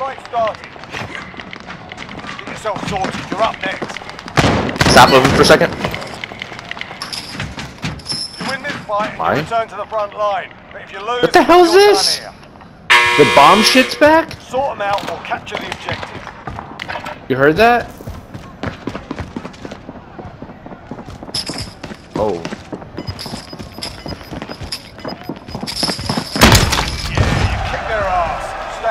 fight started. Get yourself sorted. You're up next. Stop moving for a second. You win this fight, Why? you return to the front line. But if you lose, What the hell is this? The bomb shit's back? Sort them out or capture the objective. You heard that? Oh.